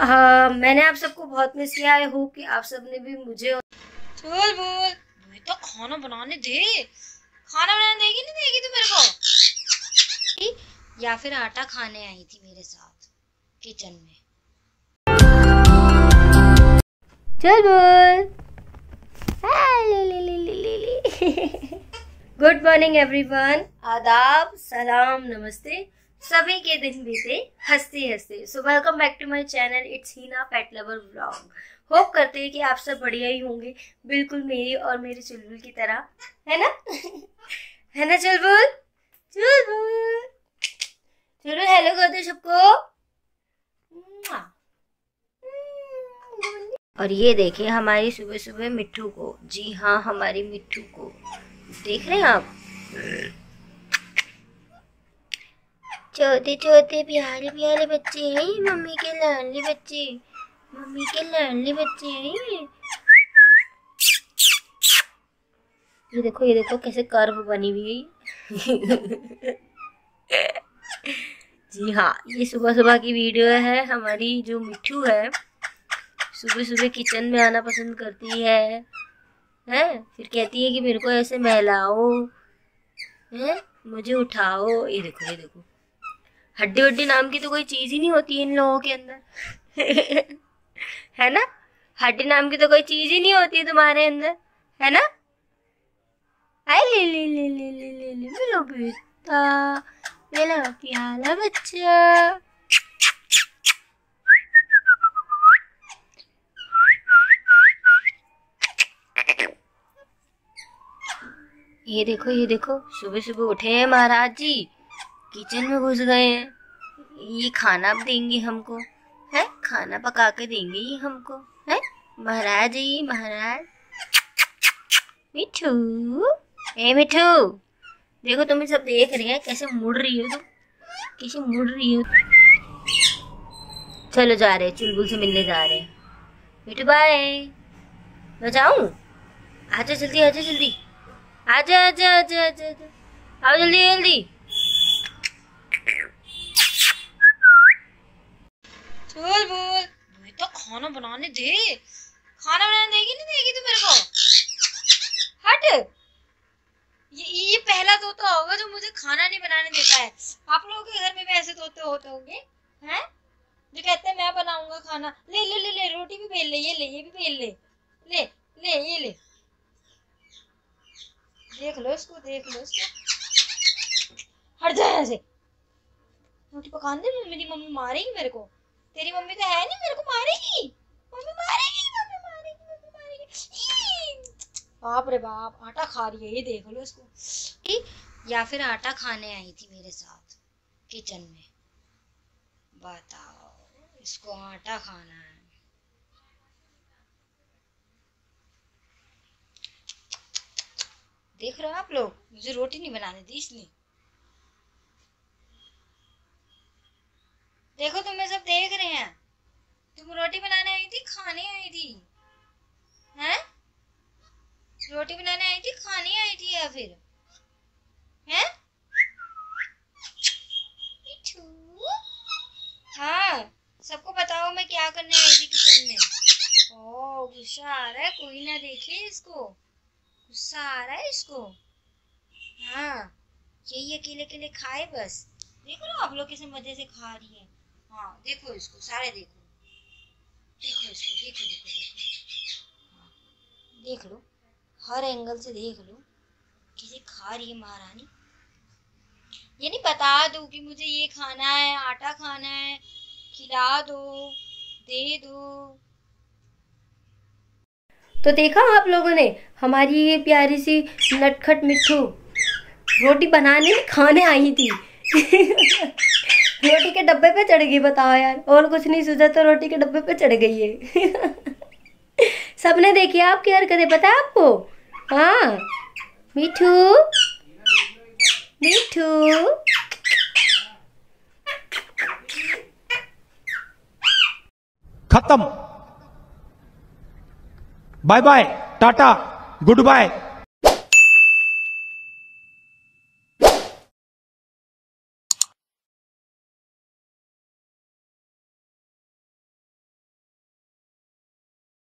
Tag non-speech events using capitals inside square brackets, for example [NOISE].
हाँ मैंने आप सबको बहुत मिस किया आई होप कि आप सबने भी मुझे चल बोल मैं तो खाना बनाने दे। खाना बनाने देगी नहीं देगी तू मेरे को? या फिर आटा खाने आई थी मेरे साथ किचन में। चल बोल। गुड मॉर्निंग एवरीवन आदाब सलाम नमस्ते। सभी के दिन बीते हँसते हँसते so welcome back to my channel it's Heena pet lover vlog hope करते हैं कि आप सब बढ़िया ही होंगे। बिल्कुल मेरी और मेरी चुलबुल की तरह। है ना? [LAUGHS] है ना चुलबुल? चुलबुल। चलो हेलो कर दो सबको। और ये देखिए हमारी सुबह सुबह मिट्टू को। जी हाँ हमारी मिट्टू को। देख रहे हैं आप? छोटे छोटे प्यारे प्यारे बच्चे हैं, मम्मी के लाडले बच्चे। मम्मी के लाडले बच्चे हैं। ये देखो ये देखो कैसे कर्व बनी हुई [LAUGHS] जी हाँ ये सुबह सुबह की वीडियो है, हमारी जो मिठू है, सुबह सुबह किचन में आना पसंद करती है। हैं? फिर कहती है कि मेरे को ऐसे महलाओ, हैं? मुझे उठाओ। ये देखो ये देखो। हड्डी वड्डी नाम की तो कोई चीज़ ही नहीं होती इन लोगों के अंदर। है ना? हड्डी नाम की तो कोई चीज़ ही नहीं होती तुम्हारे अंदर। है ना? आई ले ले ले ले ले ले ले मेरा बेटा। प्याला बच्चा। ये देखो ये देखो सुबह सुबह उठे हैं महाराज जी। किचन में घुस गए हैं। ये खाना देंगे हमको, है? खाना पका के देंगे ये हमको, है? महाराज, ये महाराज। मिठू, ए मिठू, देखो तुम्हें सब देख रहे हैं कैसे मुड़ रही हो तुम, कैसे मुड़ रही हो। चलो जा रहे चुलबुल से मिलने जा रहे मिठू बाय मैं जाऊँ? आजा जल्दी आजा जल्दी। आजा आजा आजा आजा। आओ जल्दी जल्दी। चल बोल। मैं तो खाना बनाने दे। खाना बनाने देगी, नहीं देगी तू मेरे को? हट। ये ये पहला तोता होगा जो मुझे खाना नहीं बनाने देता है। आप लोगों के घर में भी ऐसे तोते होते होंगे, हैं? जो कहते हैं, मैं बनाऊँगा खाना। ले ले ले ले, रोटी भी बेल ले, ये ले, ये भी बेल ले। ले ले, ये ले। देख लो इसको, देख लो इसको। हट जाए ऐसे रोटी पकाने दे, मेरी मम्मी मारेगी मेरे को। तेरी मम्मी तो है नहीं मेरे को मारेगी। मम्मी मारेगी मम्मी मारेगी मम्मी मारेगी। बाप रे बाप, आटा खा रही है, ये देख लो इसको। या फिर आटा खाने आई थी मेरे साथ, किचन में। बताओ, इसको आटा खाना है। देख रहे हो आप लोग, मुझे रोटी नहीं बनाने दी इसने। देखो तुम्हें रोटी बनाने आई थी खाने आई थी या फिर? हैं? हाँ सबको बताओ मैं क्या करने आई थी किचन में। ओ गुस्सा आ रहा है कोई ना देखे इसको। गुस्सा आ रहा है इसको। हाँ यही अकेले अकेले खाए बस। देखो ना आप लोग कैसे मज़े से खा रही है। हाँ देखो इसको सारे देखो। देखो इसको देखो देखो देखो। हाँ, देख लो। हर एंगल से देख लो, कैसे खा रही है महारानी। ये नहीं बता दो कि मुझे ये खाना है, आटा खाना है, खिला दो, दे दो। तो देखा आप लोगों ने, हमारी ये प्यारी सी नटखट मिट्टू रोटी बनाने खाने आई थी। [LAUGHS] रोटी के डब्बे पे चढ़ गई, बताओ यार। और कुछ नहीं सूझा तो रोटी के डब्बे पे चढ़ गई है। [LAUGHS] सबने देखी आपकी हरकतें, पता है आपको? हाँ। मिठू। मिठू। खत्म। Bye bye, tata, goodbye.